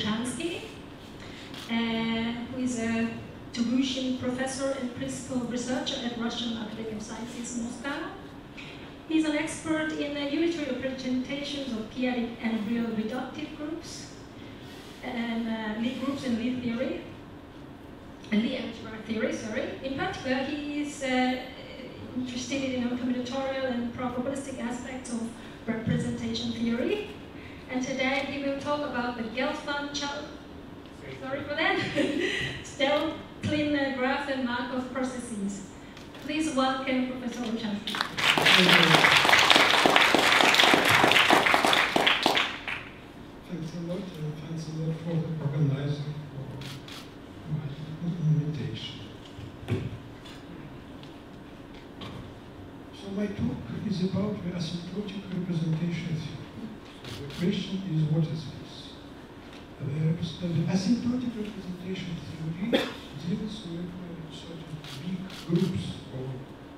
Olshanski, uh, who is a Tugushyn professor and principal researcher at Russian Academy of Sciences Moscow. He's an expert in uh, unitary representations of p-adic and real reductive groups, and uh, Lie groups and Lie theory, and Lie algebra theory, sorry. In particular, he is uh, interested in combinatorial and probabilistic aspects of representation theory. And today he will talk about the Gelfand challenge. Sorry for that. Tsetlin graph and Markov processes. Please welcome Professor Olshanski. Thanks a lot, and thanks a lot for organizing my invitation. So my talk is about the asymptotic representation theory. The question is, what is this? The asymptotic representation theory deals with certain big groups, or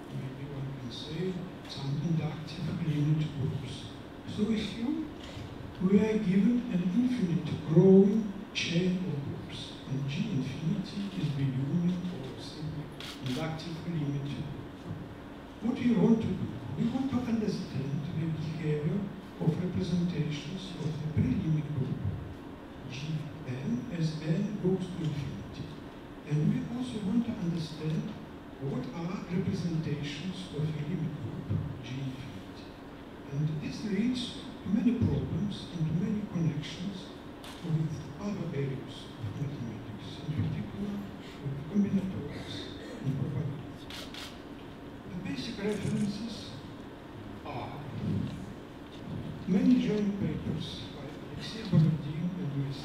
maybe one can say some inductive limit groups. So if you we are given an infinite growing chain of groups, and G infinity is the union or simply inductive limit What do you want to do? We want to understand the behavior of representations of the prelimit group Gn as n goes to infinity. And we also want to understand what are representations of a limit group G infinity. And this leads to many problems and to many connections with other areas of mathematics, in particular with combinatorics and probability. The basic references are many joint papers by Alexei Borodin and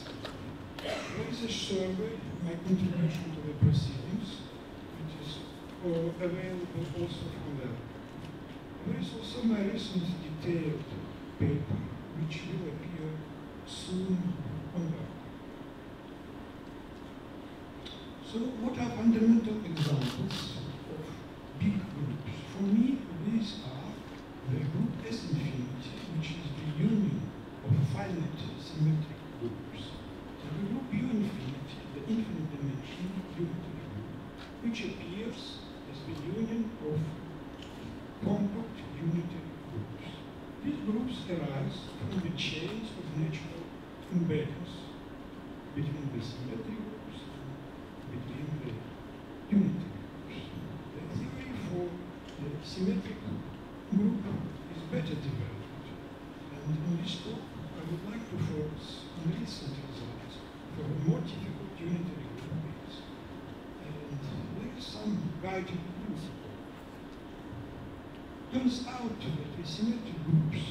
is a survey, my contribution to the proceedings, which is available also from there. There is also my recent detailed paper, which will appear soon on the So what are fundamental examples of big groups? For me, these are the group S infinity, which is the union of finite symmetric groups, and the group U infinity, the infinite dimension unitary group, which appears as the union of compact unitary groups. These groups arise from the chains of natural invariance between the symmetric groups and between the unitary groups. The theory for the symmetric group is better developed, and in this talk I would like to focus on recent results for the more difficult unitary groups, and there is some guiding principle turns out that the symmetric groups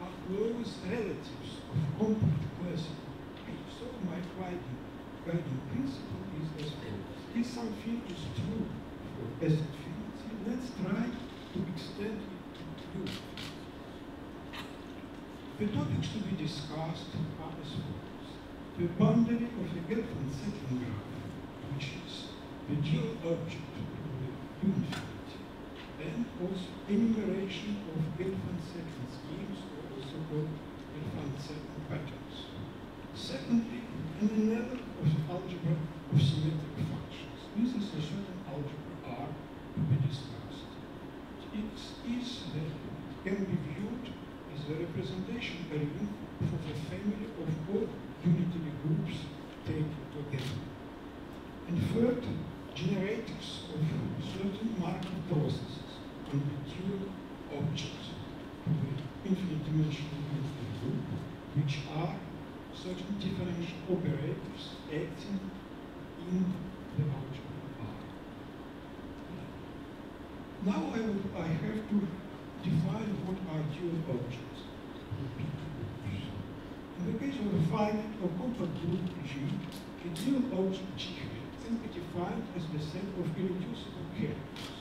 are close relatives of compact classical groups. So my guiding, guiding principle is as follows. If something is true for S infinity, let's try to extend it to U. The topics to be discussed are as follows. The boundary of the Gelfand-Tsetlin graph, which is the dual object of the U infinity and also enumeration of Gelfand-Tsetlin schemes, or also called Gelfand-Tsetlin patterns. Secondly, another of algebra of symmetric functions. This is a certain algebra R to be discussed. It is that can be viewed as a representation area for the family of all unitary groups taken together. And third, generators of certain Markov processes and the dual objects of the infinite dimensional unitary group, which are certain differential operators acting in the algebra R. Now I, I have to define what are dual objects. In the case of a finite or compact group G, a dual object G can be defined as the set of irreducible characters.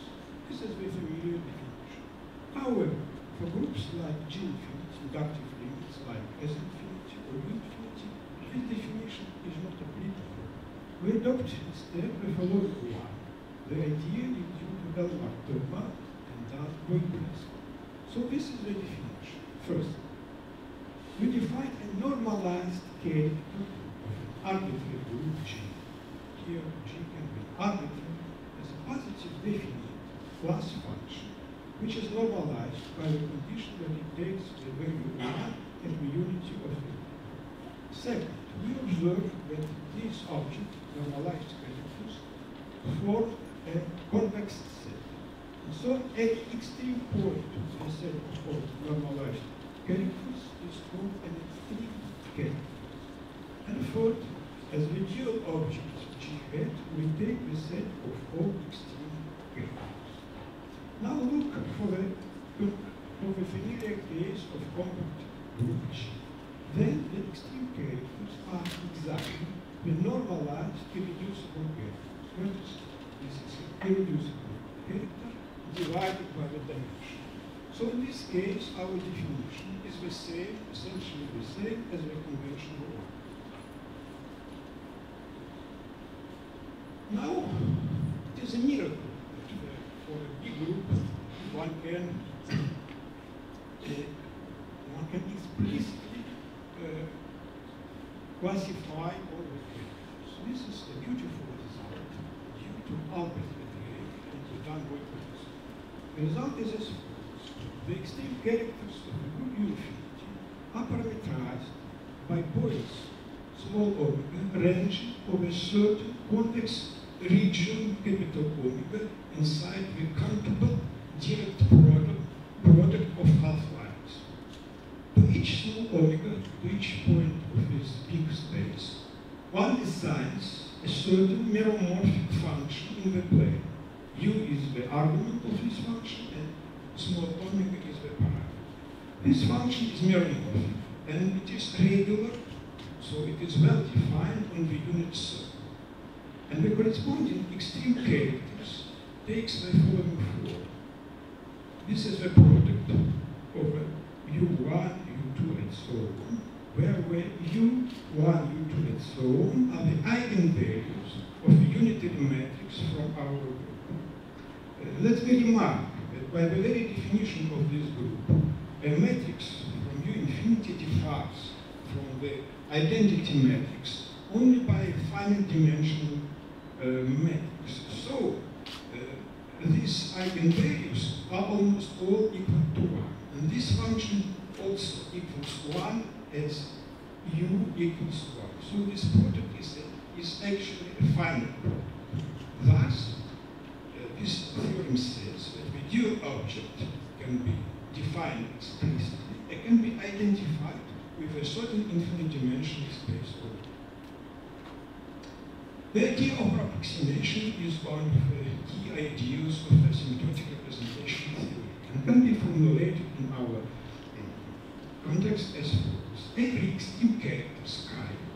This is the familiar definition. However, for groups like G infinity, inductive limits like S infinity or infinity, this definition is not a applicable. We adopt instead following one. The idea is to Belmar Thoma and that principle. So this is the definition. First, we define a normalized character of an arbitrary group G. Here G can be arbitrary as a positive definite class function which is normalized by the condition that it takes the value 1 as the unity of the Second, we observe that these objects, normalized characters, form a convex set. So at extreme point of the set of normalized characters is called an extreme character. And fourth, as the dual object G hat, we take the set of all extreme characters. Now look for the, for the familiar case of compact group. Then the extreme characters are exactly the normalized irreducible characters. Notice this is an irreducible character divided by the dimension. So in this case, our definition is the same, essentially the same as the conventional one. Now, it is a miracle that for a big group, one can uh, one can explicitly uh, classify all the characters. This is a beautiful result due to Albert Legrave and to Dan Voiculescu. The result is as follows. The extreme characters of the group infinity are parameterized by points small omega ranging a certain convex region capital omega inside the countable direct product, product of half-lines. To each small omega, to each point of this big space, one assigns a certain meromorphic function in the plane. U is the argument of this function and small omega is the parameter. This function is meromorphic and it is regular, so it is well defined on the unit circle. And the corresponding extreme characters takes the following form. This is the product of U1, U2, and so on, where, where U1, U2, and so on are the eigenvalues of the unitary matrix from our group. Uh, let me remark that by the very definition of this group, a matrix from U infinity differs from the identity matrix only by a finite dimensional uh, matrix. So, uh, these eigenvalues are almost all equal to 1. And this function also equals 1 as u equals 1. So this product is, a, is actually a product. Thus, uh, this theorem says that the dual object can be defined explicitly. It can be identified with a certain infinite dimensional space. The idea of approximation is one of the key ideas of asymptotic representation theory and can be formulated in our context as follows. Every extreme character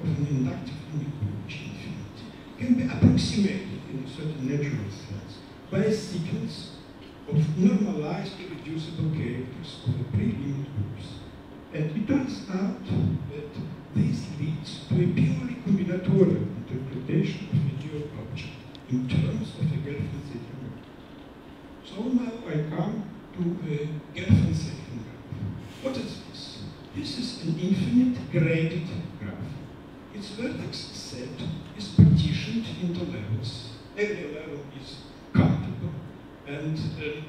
of an inductive inequality infinity can be approximated in a certain natural sense by a sequence of normalized irreducible characters of the pre-limit. And it turns out that this leads to a purely combinatorial interpretation of the dual object in terms of the Gelfand-Tsetlin So now I come to the Gelfand-Tsetlin graph. What is this? This is an infinite graded graph. Its vertex set is partitioned into levels. Every level is countable, and uh,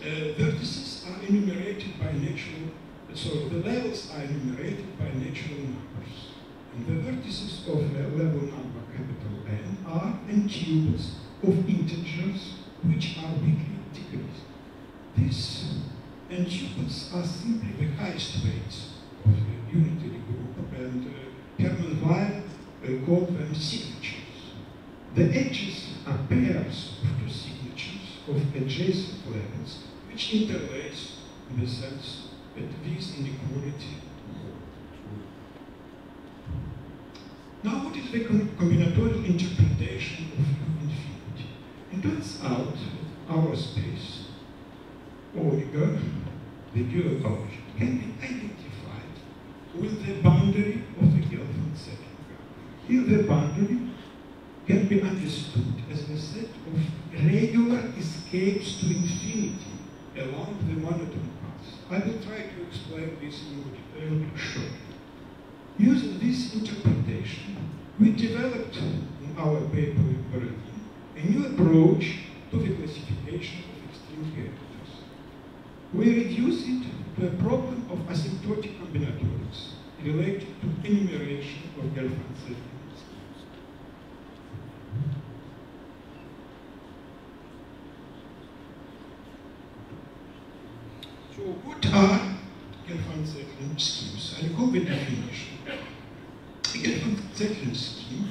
uh, vertices are enumerated by natural so the levels are enumerated by natural numbers. And the vertices of a level number capital N are n-tuples of integers which are weakly decreased. These n-tuples are simply the highest weights of the unitary group and Hermann Weyl uh, called them signatures. The edges are pairs of two signatures of adjacent levels which interlace in the sense that this inequality Now, what is the combinatorial interpretation of infinity? It turns out our space, omega, the dual object, can be identified with the boundary of the Gelfand Tsetlin Here, the boundary can be understood as a set of regular escapes to infinity along the monotone path. I will try to explain this in more detail shortly. Using this interpretation, we developed in our paper in Berlin a new approach to the classification of extreme characters. We reduce it to a problem of asymptotic combinatorics related to enumeration of Gelfand settlements. So what are Tsetlin schemes? I recall the definition. A scheme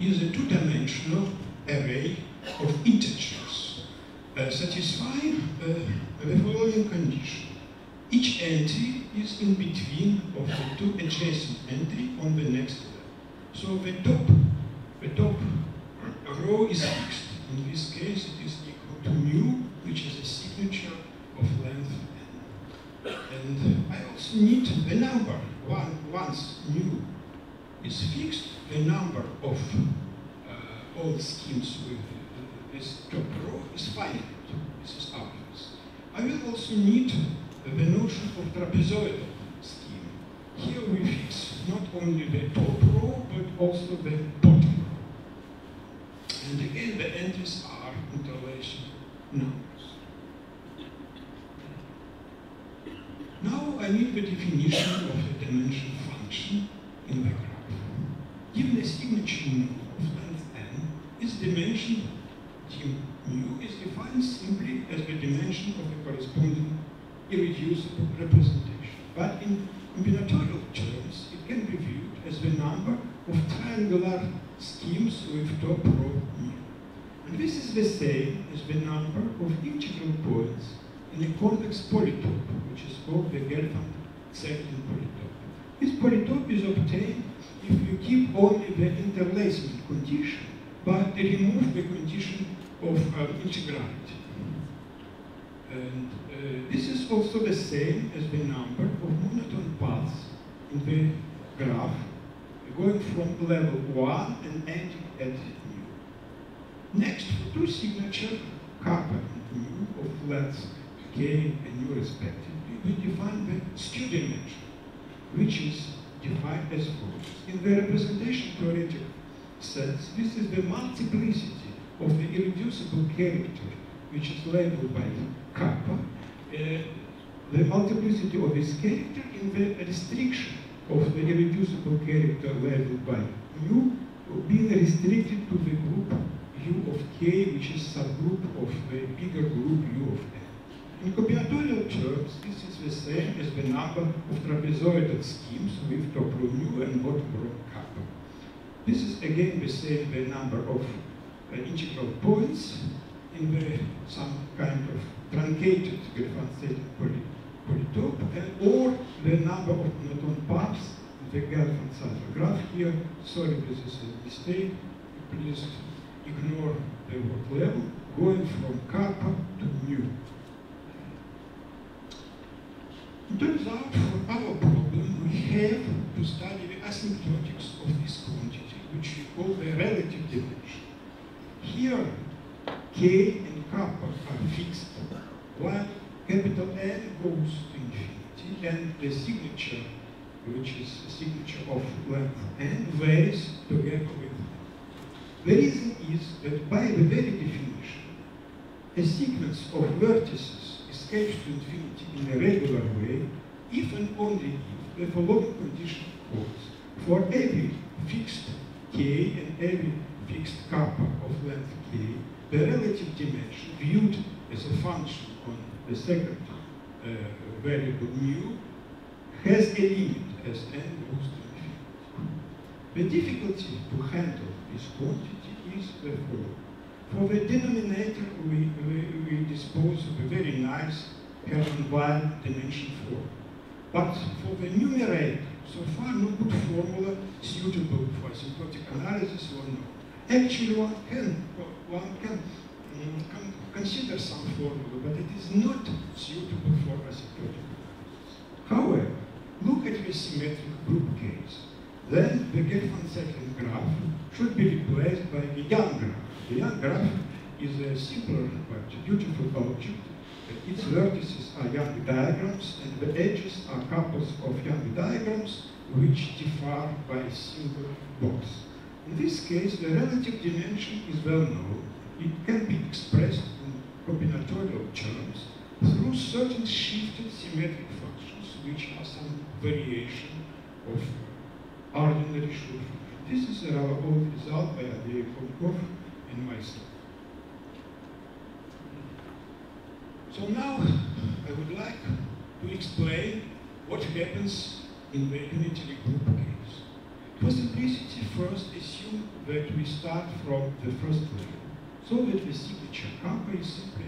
is a two-dimensional array of integers uh, satisfying uh, the following condition. Each entry is in between of the two adjacent entry on the next level. So the top, the top row is fixed. In this case, it is equal to mu, which is a signature of length n. And I the number. One, once new is fixed, the number of uh, all schemes with this top row is finite. This is obvious. I will also need the notion of trapezoidal scheme. Here we fix not only the top row, but also the bottom row. And again, the entries are interrelation numbers. Now I need the definition of a dimension function in the graph. Given a signature mu of length n, its dimension mu is defined simply as the dimension of the corresponding irreducible representation. But in combinatorial terms, it can be viewed as the number of triangular schemes with top row mu. And this is the same as the number of integral points in a convex polytope, which is called the Gelfand Tsetlin polytope. This polytope is obtained if you keep only the interlacement condition, but remove the condition of um, integrality. And uh, this is also the same as the number of monotone paths in the graph, going from level 1 and ending at mu. Next, for two signature kappa and mu of lengths k and u respectively, we define the skew dimension, which is defined as follows. In the representation theoretic sense, this is the multiplicity of the irreducible character, which is labeled by kappa, uh, the multiplicity of this character in the restriction of the irreducible character labeled by mu being restricted to the group u of k, which is subgroup of the bigger group u of n. In combinatorial terms, this is the same as the number of trapezoidal schemes with top mu and bottom kappa. This is again the same the number of uh, integral points in the, some kind of truncated Gelfand poly, polytope, and, or the number of monotone paths in the Gelfand graph here. Sorry, this is a mistake. Please ignore the word level, going from kappa to mu. Out for our problem, we have to study the asymptotics of this quantity, which we call the relative dimension. Here, k and kappa are fixed, while capital N goes to infinity, and the signature, which is a signature of length n, varies together with The reason is that by the very definition, a sequence of vertices escapes to infinity in a regular way if and only if the following condition holds. For every fixed k and every fixed kappa of length k, the relative dimension viewed as a function on the second uh, variable mu has a limit as n goes to infinity. The difficulty to handle this quantity is the following. For the denominator, we, we, we dispose of a very nice Hermann-Weyl dimension 4. But for the numerator, so far no good formula suitable for asymptotic analysis or no. Actually, one can, one can, um, consider some formula, but it is not suitable for asymptotic analysis. However, look at the symmetric group case. Then the Gelfand-Tsetlin graph should be replaced by the Young graph. The Young graph is a simpler but beautiful object its vertices are Young diagrams and the edges are couples of Young diagrams which differ by a single box. In this case, the relative dimension is well known. It can be expressed in combinatorial terms through certain shifted symmetric functions, which are some variation of ordinary Schur. This is our own result by Andrei Okounkov and myself. So now I would like to explain what happens in the unitary group case. For simplicity, first assume that we start from the first level, so that the signature kappa is simply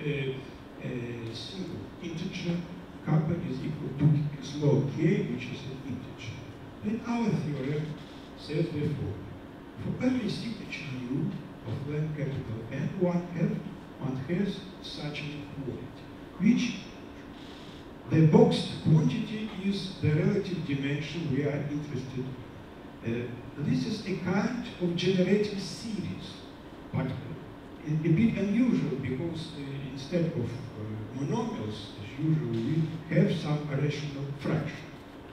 a, single integer, kappa is equal to small k, which is an integer. Then our theorem says therefore, for every signature u of length capital N, one have one has such an equality, which the boxed quantity is the relative dimension we are interested in. Uh, this is a kind of generating series, but a, a bit unusual because uh, instead of uh, monomials, as usual, we have some rational fraction.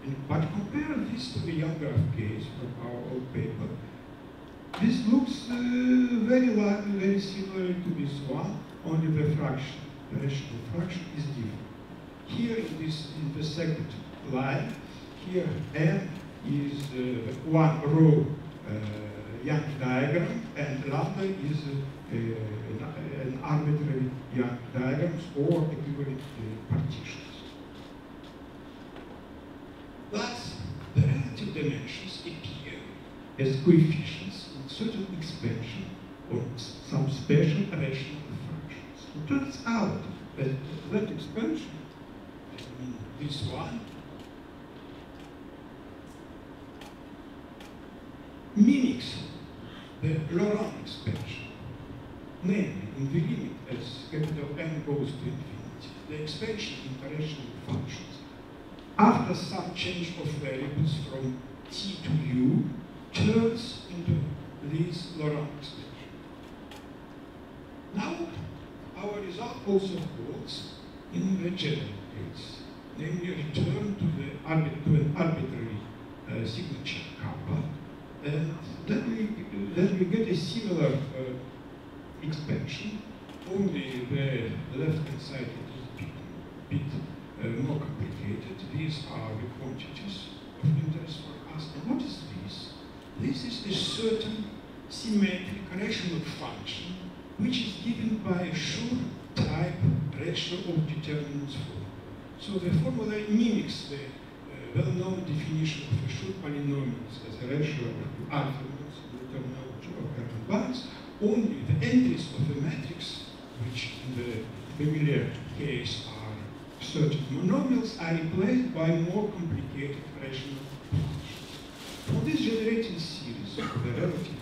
And, but compare this to the Young graph case from our old paper, this looks uh, very, very similar to this one, only the fraction, the rational fraction is different. Here it is in the second line, here n is uh, one row uh, Young diagram, and lambda is uh, an, an, arbitrary Young diagrams or equivalent partitions. Thus, the relative dimensions appear as coefficients certain expansion or some special rational functions. It turns out that that expansion, I mean this one, mimics the Laurent expansion. Namely, in the limit as capital N goes to infinity, the expansion in rational functions after some change of variables from t to u turns into this Laurent. Now, our result also holds in the general case, namely return to the arbit to an arbitrary uh, signature kappa, and then we, then we get a similar uh, expansion, only the left-hand side is a bit, bit uh, more complicated. These are the quantities of interest for us. And what is this? This is a certain symmetric rational function which is given by a Schur type rational of determinants form. So the formula mimics the uh, well-known definition of a Schur polynomials as a ratio of in the terminology of Hermann Weyl, only the entries of the matrix, which in the familiar case are certain monomials are replaced by more complicated rational functions. From this generating series of the relative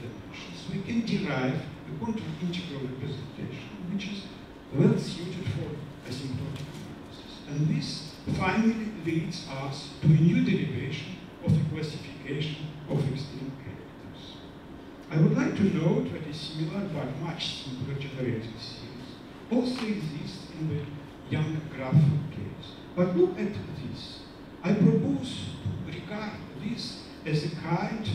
we can derive a contour integral representation which is well suited for asymptotic analysis. And this finally leads us to a new derivation of the classification of extreme characters. I would like to note that a similar but much simpler generating series also exists in the Young graph case. But look at this. I propose to regard this as a kind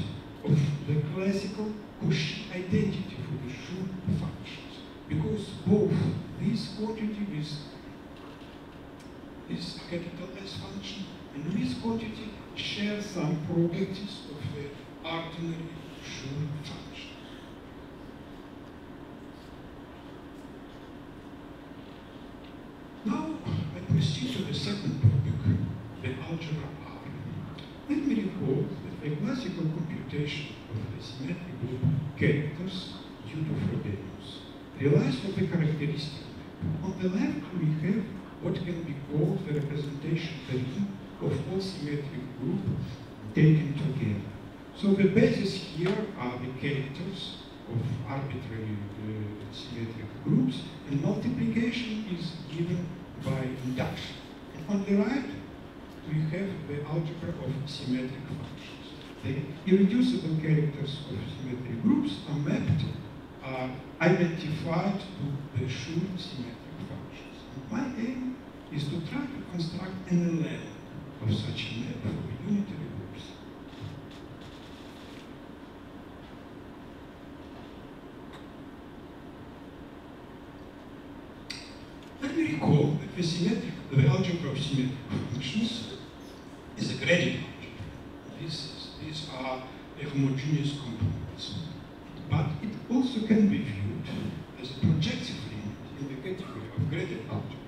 of the classical Cauchy identity for the Schur functions. Because both this quantity with this capital S function and this quantity share some properties of the ordinary Schur function. Now I proceed to the second topic, the algebra R. Let me the classical computation of the symmetric group characters due to Frobenius relies on the characteristic map. On the left we have what can be called the representation theory of all symmetric groups taken together. So the basis here are the characters of arbitrary uh, symmetric groups, and multiplication is given by induction. On the right, we have the algebra of symmetric functions. The irreducible characters of symmetric groups are mapped, are uh, identified to the Schur symmetric functions. My aim is to try to construct an LM of such a map for unitary groups. Let me recall that the, symmetric, the algebra of symmetric functions is a graded algebra. This, these are homogeneous components. But it also can be viewed as a projective limit in the category of graded algebras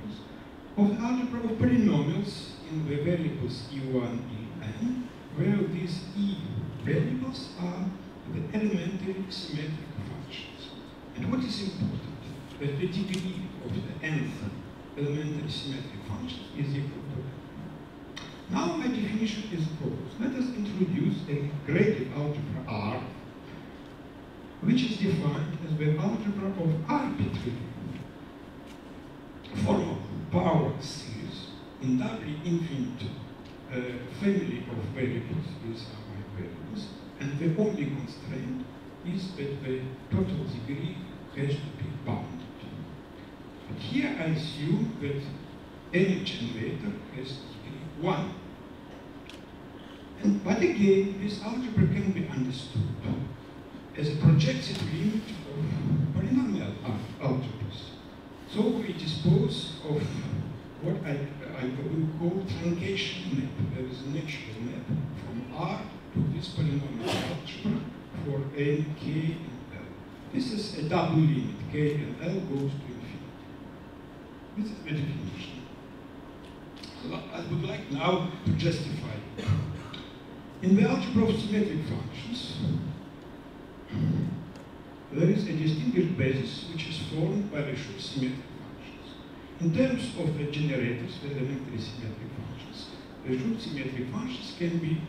of the algebra of polynomials in the variables e1, en, where these e variables are the elementary symmetric functions. And what is important, that the degree of the nth elementary symmetric function is equal to Now my definition is proposed. Let us introduce a graded algebra R, which is defined as the algebra of arbitrary formal power series in doubly infinite uh, family of variables. These are my variables. And the only constraint is that the total degree has to be bounded. But here I assume that any generator has degree 1. But again, this algebra can be understood as a projected limit of polynomial algebras. So we dispose of what I, I will call truncation map. There is a natural map from R to this polynomial algebra for n, k, and l. This is a double limit. k and l goes to infinity. This is the definition. I would like now to justify it. In the algebra of symmetric functions, there is a distinguished basis which is formed by the Schur symmetric functions. In terms of the generators, the elementary symmetric functions, the Schur symmetric functions can be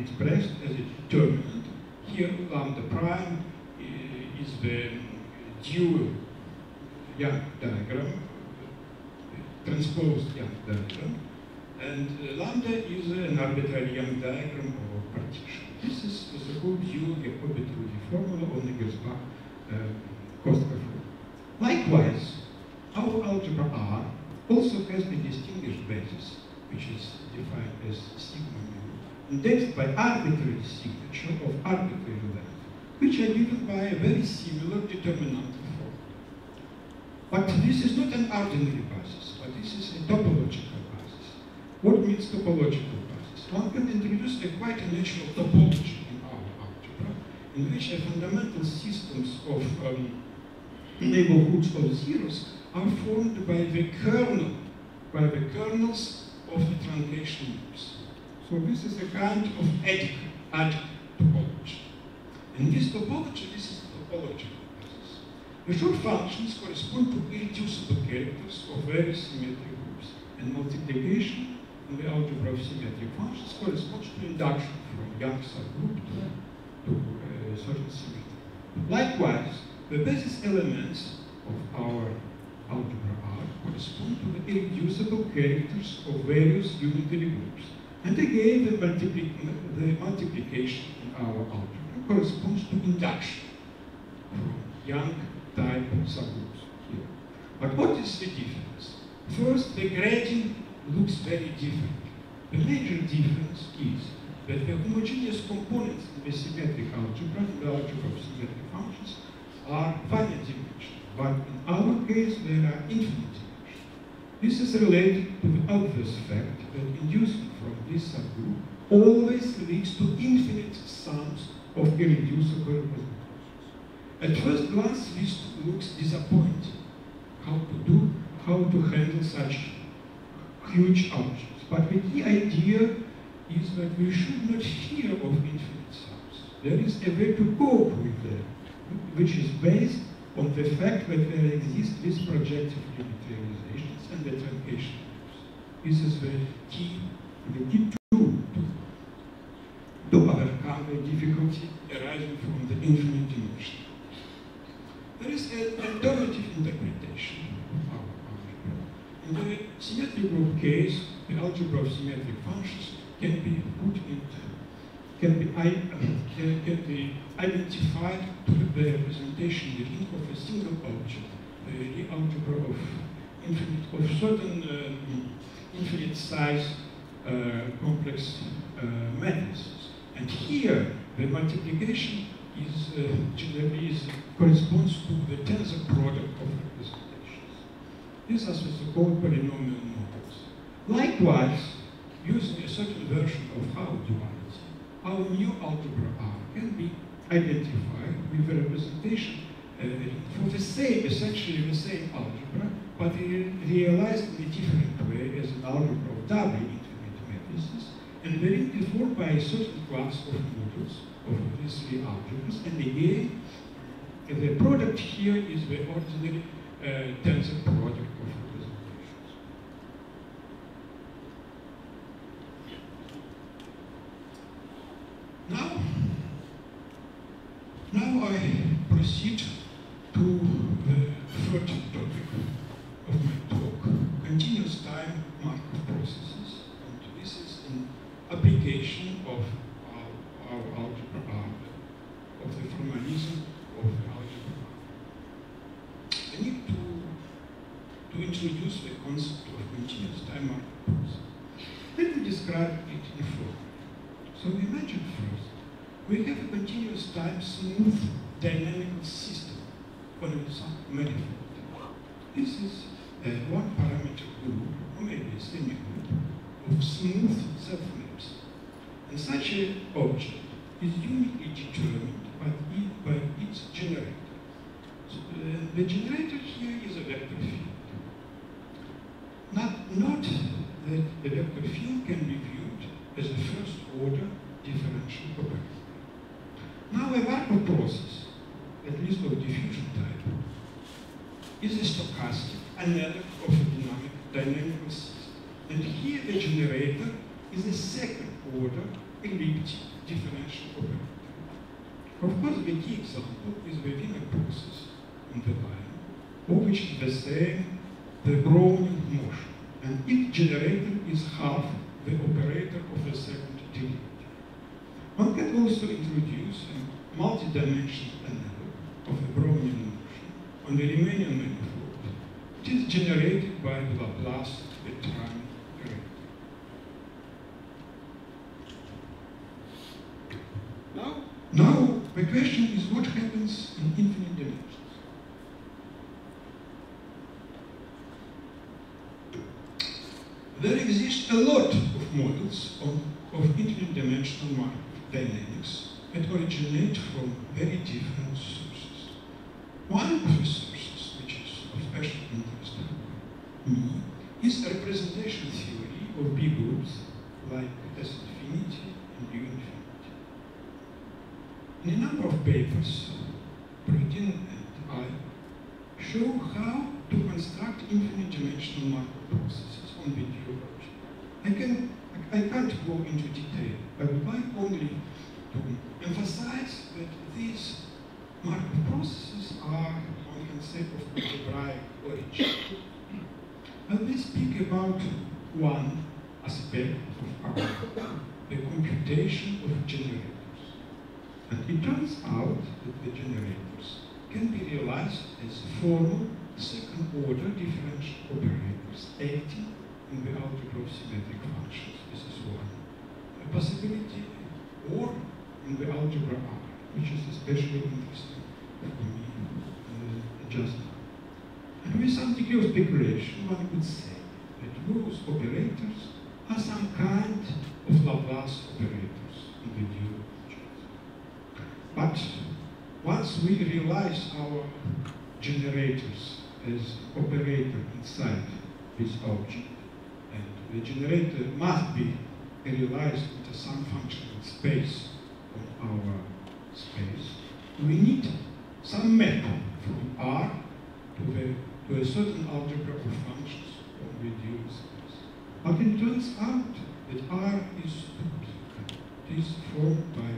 expressed as a determinant. Here, lambda prime uh, is the dual Young diagram, transposed Young diagram, and uh, lambda is an arbitrary Young diagram or partition. This is the whole view through the formula on the Gersbach uh, formula. Likewise, our algebra R also has a distinguished basis, which is defined as sigma mu, indexed by arbitrary signature of arbitrary length, which are given by a very similar determinant form. But this is not an ordinary basis, but this is a topological. What means topological basis? One can introduce a quite natural topology in our algebra, in which the fundamental systems of um, neighborhoods of zeros are formed by the kernel, by the kernels of the truncation loops. So this is a kind of adequate, topology. And this topology, this is topological basis. The Schur functions correspond to irreducible characters of various symmetric groups, and multiplication algebra of symmetric functions corresponds to induction from Young subgroup to, to certain symmetry. Likewise, the basis elements of our algebra R correspond to the irreducible characters of various unitary groups. And again, the, multipli the multiplication in our algebra corresponds to induction from Young type subgroups here. But what is the difference? First, the gradient looks very different. The major difference is that the homogeneous components in the symmetric algebra, the algebra of symmetric functions, are finite dimensional. But in our case, they are infinite dimensional. This is related to the obvious fact that inducing from this subgroup always leads to infinite sums of irreducible representations. At first glance, this looks disappointing. How to do, how to handle such huge objects. But the key idea is that we should not fear of infinite sums. There is a way to cope with them, which is based on the fact that there exist these projective limit realizations and the truncation. This is the key, the key tool to, overcome the difficulty arising from the infinite dimension. There is an alternative interpretation of our algebra. In symmetric group case, the algebra of symmetric functions can be put into, can be, uh, can be identified to the representation the link of a single object, the algebra of infinite, of certain um, infinite size uh, complex uh, matrices. And here, the multiplication is uh, generally is, corresponds to the tensor product of. These are so-called polynomial models. Likewise, using a certain version of our duality, our new algebra R can be identified with a representation uh, for the same, essentially the same algebra, but realized in a different way as an algebra of doubly infinite matrices, and being deformed by a certain class of models of these three algebras. And again, the product here is the ordinary tensor of representations. Now, now I proceed to the third topic of my talk, continuous time Markov processes. And this is an application of our, our algebra of the formalism of the algebra. I need introduce the concept of continuous time process. Let me describe it in full. So imagine first, we have a continuous time smooth dynamical system on a manifold. This is a one parameter group, or maybe a semi group, of smooth self-maps. And such an object is uniquely determined by, it, by its generator. So, uh, the generator here is a vector field. Not, not that the vector field can be viewed as a first order differential operator. Now a Markov process, at least of diffusion type, is a stochastic analog of a dynamic, dynamical system. And here the generator is a second order elliptic differential operator. Of course, the key example is the Wiener process on the line, of which the same, the Brownian motion. And each generator is half the operator of the second derivative. One can also introduce a multi-dimensional analog of the Brownian motion on the Riemannian manifold. It is generated by the Laplace Beltrami operator. Now, now the question is what happens in infinite dimensions? Exist a lot of models of, of infinite dimensional Markov dynamics that originate from very different sources. One of the sources, which is of special interest to me, is representation theory of B groups like S infinity and U infinity. In a number of papers, Borodin and I show how to construct infinite dimensional Markov processes on video. I, can, I can't go into detail. I would like only to emphasize that these Markov processes are, one can say, of algebraic origin. And we speak about one aspect of our the computation of generators. And it turns out that the generators can be realized as formal second-order differential operators acting in the algebra of symmetric functions. This is one a possibility. Or in the algebra R, which is especially interesting for me uh, just now. And with some degree of speculation, one could say that those operators are some kind of Laplace operators in the new dual But once we realize our generators as operator inside this object, the generator must be realized into some functional space of our space, we need some map from R to, the, to a certain algebra of functions on the dual space. But it turns out that R is it is formed by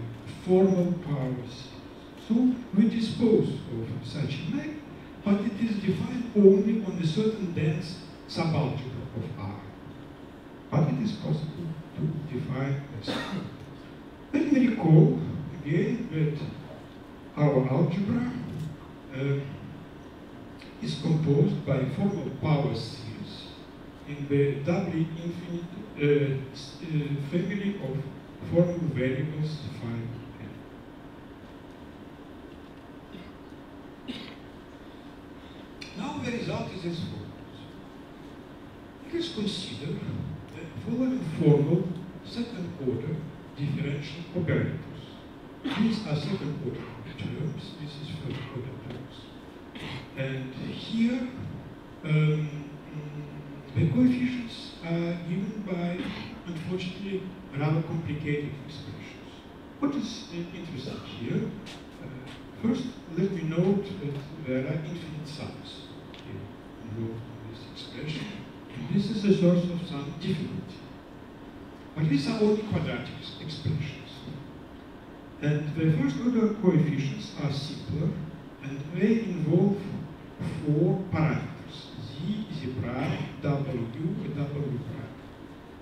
formal powers. So we dispose of such a map, but it is defined only on a certain dense subalgebra of R. But it is possible to define this. Let me recall again that our algebra uh, is composed by formal power series in the doubly infinite uh, uh, family of formal variables defined. Now the result is as follows. Let us consider the following formal second order differential operators. These are second order terms, this is first order terms. And here, um, the coefficients are given by, unfortunately, rather complicated expressions. What is interesting here? Uh, first, let me note that there are infinite sums here involved in this expression. And this is a source of some difficulty. But these are only quadratic expressions. And the first order coefficients are simpler and they involve four parameters, z, z prime, w, and w prime.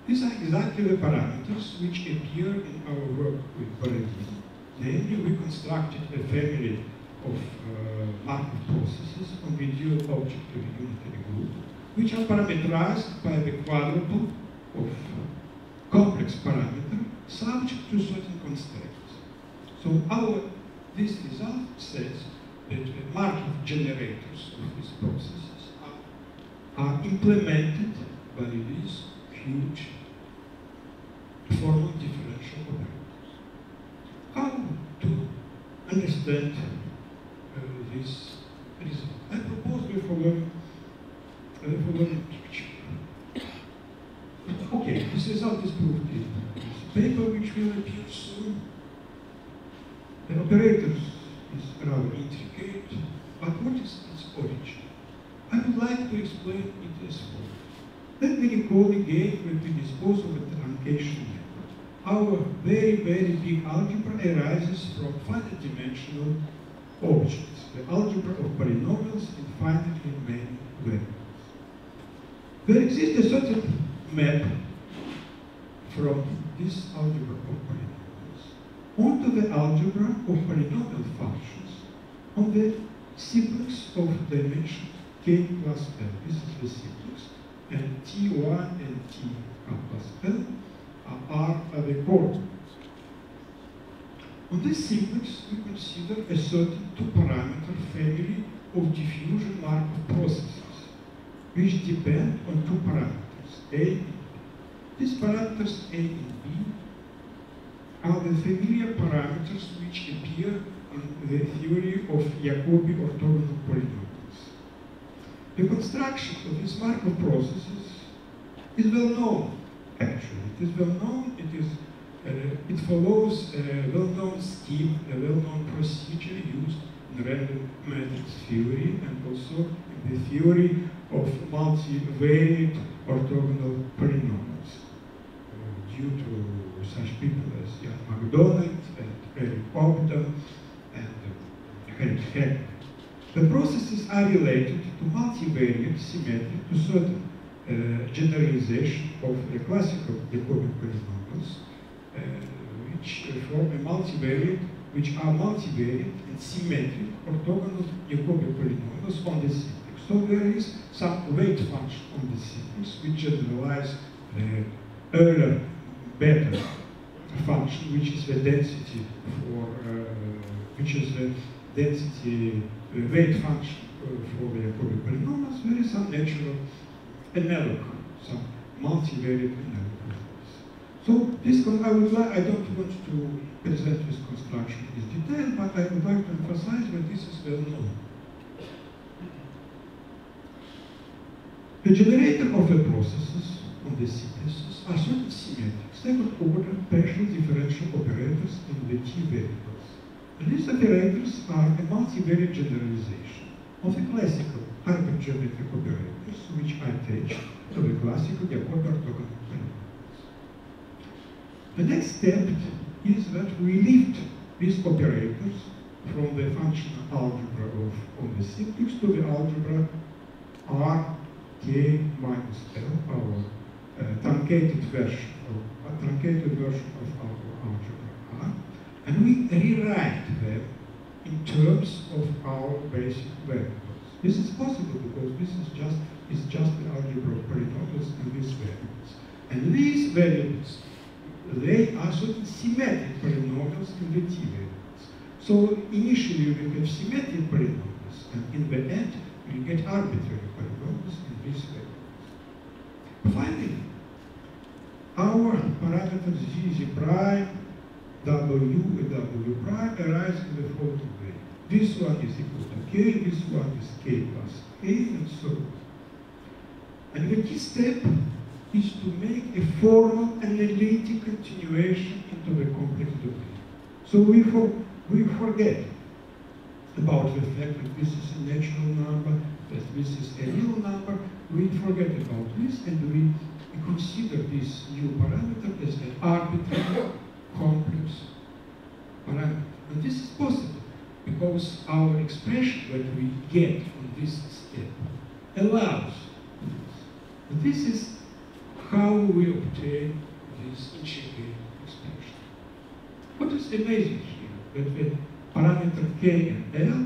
These are exactly the parameters which appear in our work with Borodin. Namely, we constructed a family of uh, Markov processes on the dual object of a unitary group, which are parameterized by the quadruple of complex parameter subject to certain constraints. So our this result says that the Markov generators of these processes are, are implemented by these huge formal differential operators. How to understand uh, this result? I propose the following, uh, following picture. Okay, this result is proved in this paper which will appear soon. The operators is rather intricate, but what is its origin? I would like to explain it as follows. Let me recall again when we dispose of a truncation. Our very, very big algebra arises from finite dimensional objects, the algebra of polynomials in finitely many variables. There exists a certain map from this algebra of polynomials onto the algebra of polynomial functions on the simplex of dimension k plus l. This is the. And t1 and t plus l are, the coordinates. On this simplex, we consider a certain two-parameter family of diffusion Markov processes, which depend on two parameters, a and b. These parameters a and b are the familiar parameters which appear in the theory of Jacobi orthogonal polynomials. The construction of these Markov processes is well known, actually. It is well known, it is uh, it follows a well-known scheme, a well-known procedure used in random matrix theory and also in the theory of multivariate orthogonal polynomials uh, due to such people as Ian Macdonald and Eric Opdam and uh, Heck. The processes are related to multivariate symmetry to certain uh, generalization of the classical Jacobian polynomials uh, which form a multivariate, which are multivariate and symmetric orthogonal Jacobian polynomials on the simplex. So there is some weight function on the simplex which generalize the earlier beta function, which is the density for, uh, which is the density function uh, for the Jacobian polynomials. There is some natural analog, some multivariate analog. So this, I would like, I don't want to present this construction in detail, but I would like to emphasize that this is well known. The generator of the processes on the synthesis are certain symmetric second order partial differential operators in the T variables. These operators are a multivariate generalization of the classical hypergeometric operators which attach to the classical Jacobi orthogonal. The next step is that we lift these operators from the functional algebra of, the simplex to the algebra R k minus L, our uh, truncated version of a truncated version of our algebra and we rewrite them in terms of our basic variables. This is possible because this is just is just an algebra of polynomials and these variables. And these variables, they are sort of symmetric polynomials in the t variables. So initially we have symmetric polynomials, and in the end we get arbitrary polynomials in these variables. Finally, our parameters z, z prime, w and w prime arise in the following way. This one is equal to k, this one is k plus a, and so on. And the key step is to make a formal analytic continuation into the complex domain. So we, for, we forget about the fact that this is a natural number, that this is a real number. We forget about this and we consider this new parameter as an arbitrary complex parameter. And this is possible because our expression that we get from this step allows this. This is how we obtain this integrated expression. What is amazing here, that the parameter k and l,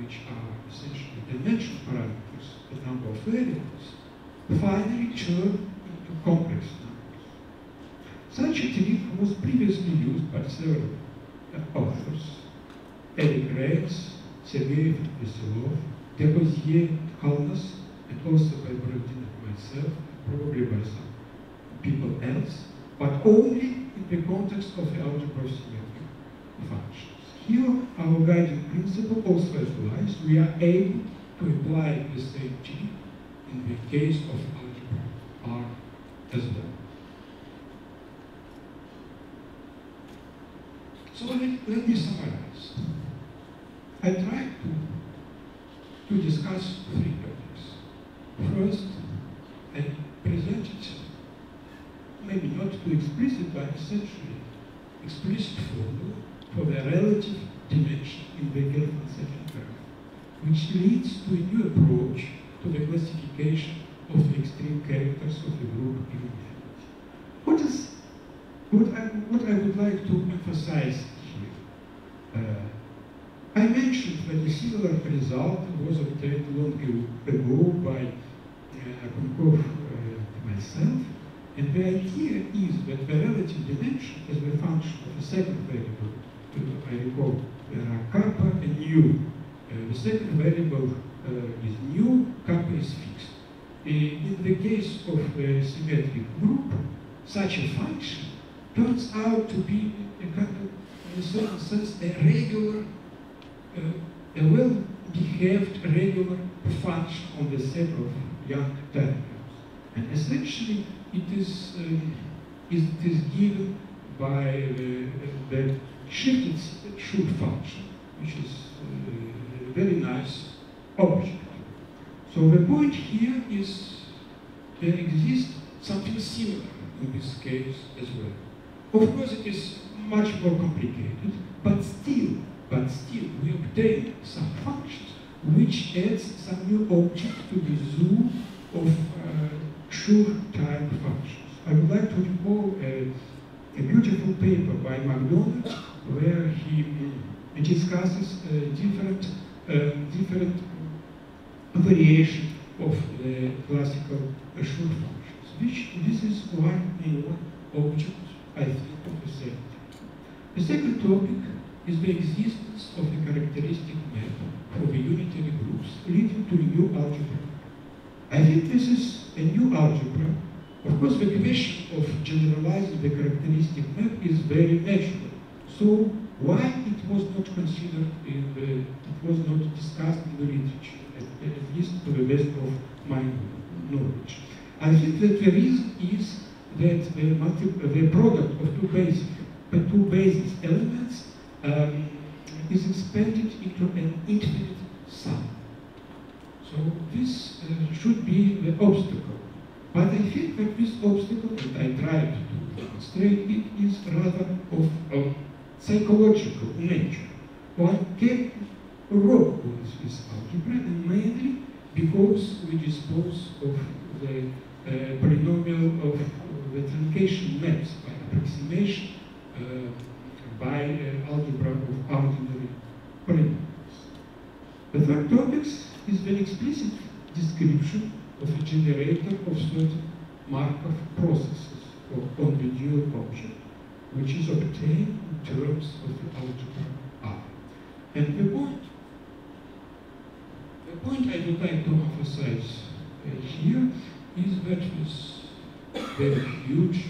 which are essentially dimensional parameters, the number of variables, finally turn into complex numbers. Such a trick was previously used by several authors, Eric Rex, Sergeev Veselov, Desrosiers, Hallnäs, and also by Borodin and myself, probably by some people else, but only in the context of the algebra symmetric functions. Here, our guiding principle also applies. We are able to apply the same trick in the case of algebra R as well. So let, let me summarize. I tried to, to discuss three topics. First, I presented, maybe not too explicit, but essentially explicit formula for the relative dimension in the Gelfand-Tsetlin graph, which leads to a new approach to the classification of the extreme characters of the group in. What is what I, what I would like to emphasize here? Uh, I mentioned that a similar result was obtained long ago by uh, uh, myself, and the idea is that the relative dimension is the function of a second variable. I recall there are kappa and nu. Uh, the second variable uh, is nu, kappa is fixed. In the case of a symmetric group, such a function turns out to be in a certain sense, a regular, uh, a well-behaved regular function on the set of Young diagrams. And essentially, it is, um, it is given by the, the shifted Schur function, which is uh, a very nice object. So the point here is there exists something similar in this case as well. Of course, it is much more complicated, but still, but still, we obtain some functions which adds some new object to the zoo of uh, Schur-type functions. I would like to recall a, a beautiful paper by Macdonald where he, discusses uh, different, uh, different variation of the classical Schur functions, which this is one in one object, I think, of the same. The second topic is the existence of a characteristic map for the unitary groups leading to a new algebra. I think this is a new algebra. Of course, the question of generalizing the characteristic map is very natural. So why it was not considered in the, it was not discussed in the literature, at, at least to the best of my knowledge. I think that the reason is that the, multi, the product of two basic, two basis elements um, is expanded into an infinite sum. So this uh, should be the obstacle. But I think that this obstacle that I tried to demonstrate it is rather of a psychological nature. One can work with this algebra and mainly because we dispose of the uh, polynomial of the truncation maps by approximation uh, by uh, algebra of ordinary polynomials. The third topic is an explicit description of a generator of certain Markov processes or on-the-dual object, which is obtained in terms of the algebra R. And the point, the point I would like to emphasize uh, here that this very huge,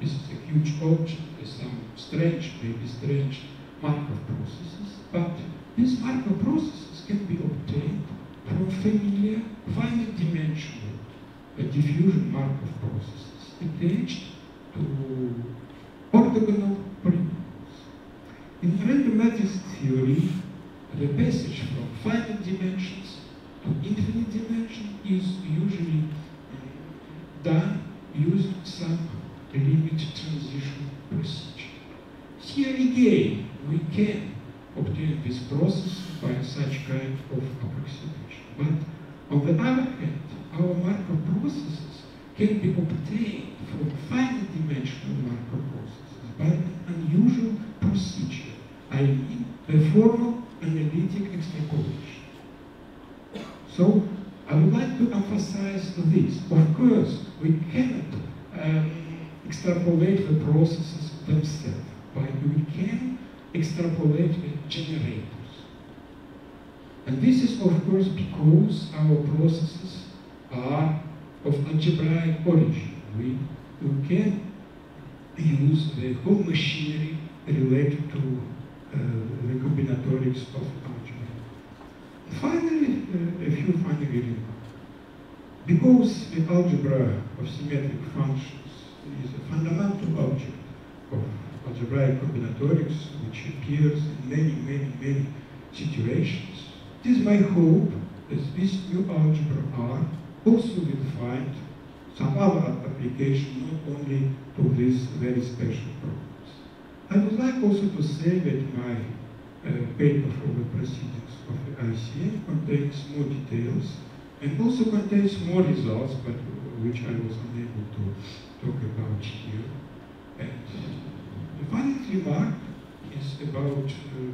this is a huge object with some strange, maybe strange Markov processes, but these Markov processes can be obtained from familiar finite dimensional uh, diffusion Markov processes attached to orthogonal polynomials. In random matrix theory, the passage from finite dimensions to infinite dimension is usually done using some limit transition procedure. Here again, we can obtain this process by such kind of approximation. But on the other hand, our Markov processes can be obtained from finite dimensional Markov processes by unusual procedure, i.e. the formal analytic extrapolation. So I would like to emphasize this. Of course, we cannot um, extrapolate the processes themselves, but we can extrapolate the generators. And this is, of course, because our processes are of algebraic origin. We, we can use the whole machinery related to uh, the combinatorics of algebra. Finally, uh, a few final remarks. Because the algebra of symmetric functions is a fundamental object of algebraic combinatorics, which appears in many, many, many situations, it is my hope that this new algebra R also will find some other application, not only to these very special problems. I would like also to say that my uh, paper for the proceedings of the ICM contains more details and also contains more results, but which I was unable to talk about here. And the final remark is about uh,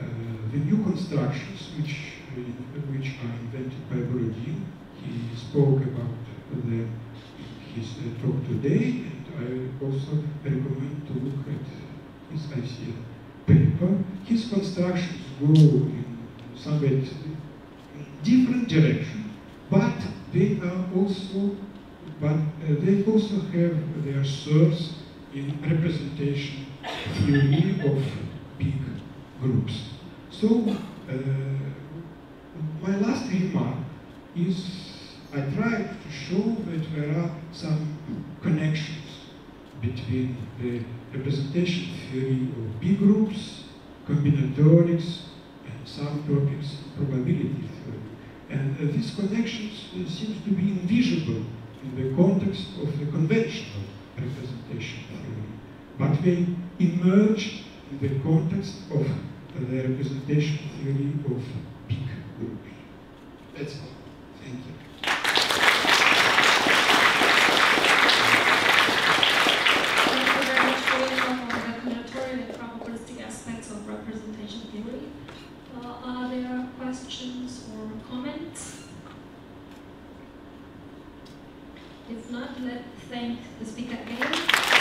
uh, the new constructions which, which are invented by Borodin. He spoke about them in his talk today, and I also recommend to look at his ICM paper. His constructions go in somewhat different direction, but they are also, but uh, they also have their source in representation theory of big groups. So, uh, my last remark is I tried to show that there are some connections between the representation theory of big groups, combinatorics, and some topics probability theory. And uh, these connections uh, seems to be invisible in the context of the conventional representation theory, but they emerge in the context of the representation theory of big groups. That's all. Thank you. Thank you very much for the and probabilistic aspects of representation theory. Uh, are there questions or comments? not, let thank the speaker again.